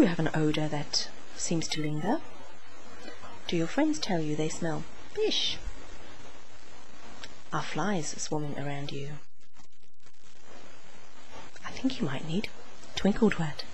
you have an odour that seems to linger? Do your friends tell you they smell fish? Are flies swarming around you? I think you might need Twinkle Twat.